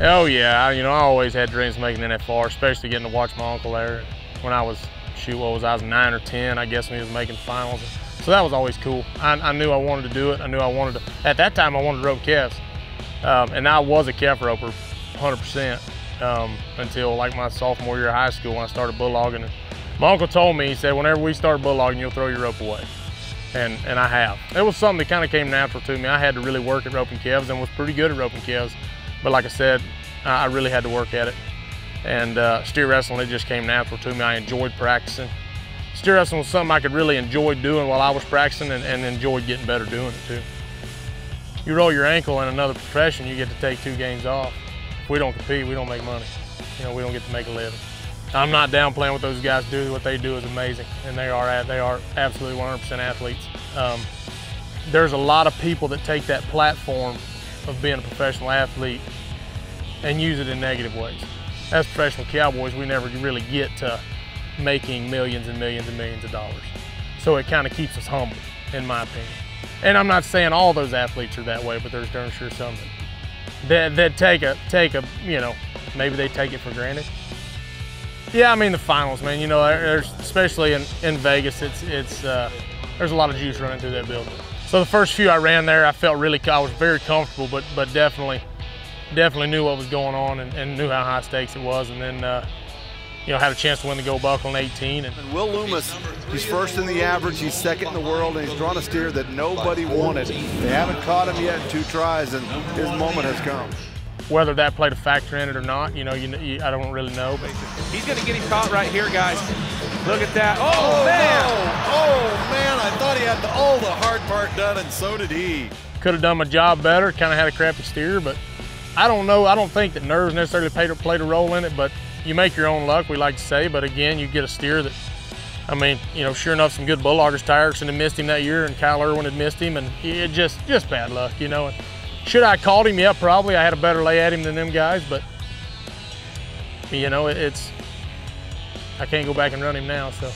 Oh yeah, you know I always had dreams of making NFR, especially getting to watch my uncle there when I was shoot what was I was nine or ten I guess when he was making finals. So that was always cool. I, I knew I wanted to do it. I knew I wanted to. At that time I wanted to rope calves, um, and I was a calf roper, 100% um, until like my sophomore year of high school when I started bulldogging. My uncle told me he said whenever we start bulldogging you'll throw your rope away and, and I have. It was something that kind of came natural to me. I had to really work at roping calves and was pretty good at roping calves. But like I said, I really had to work at it. And uh, steer wrestling, it just came natural to me. I enjoyed practicing. Steer wrestling was something I could really enjoy doing while I was practicing and, and enjoyed getting better doing it too. You roll your ankle in another profession, you get to take two games off. If we don't compete, we don't make money. You know, we don't get to make a living. I'm not downplaying what those guys do. What they do is amazing, and they are at they are absolutely 100% athletes. Um, there's a lot of people that take that platform of being a professional athlete and use it in negative ways. As professional cowboys, we never really get to making millions and millions and millions of dollars. So it kind of keeps us humble, in my opinion. And I'm not saying all those athletes are that way, but there's darn sure some that, that take a take a you know maybe they take it for granted yeah, I mean the finals, man. You know, there's especially in, in Vegas, it's it's uh, there's a lot of juice running through that building. So the first few I ran there, I felt really, I was very comfortable, but but definitely, definitely knew what was going on and, and knew how high stakes it was. And then, uh, you know, had a chance to win the gold buckle in 18. And, and Will Lummus, he's first in the average, he's second in the world, and he's drawn a steer that nobody wanted. They haven't caught him yet in two tries, and his moment has come. Whether that played a factor in it or not, you know, you, you, I don't really know. But he's going to get him caught right here, guys. Look at that. Oh, oh man. No. The, all the hard part done, and so did he. Could have done my job better. Kind of had a crappy steer, but I don't know. I don't think that nerves necessarily played, played a role in it, but you make your own luck, we like to say. But again, you get a steer that, I mean, you know, sure enough, some good bulldoggers, Tyreson had missed him that year, and Kyle Irwin had missed him, and it just, just bad luck, you know. And, should I called him? Yeah, probably. I had a better lay at him than them guys, but you know, it's I can't go back and run him now, so.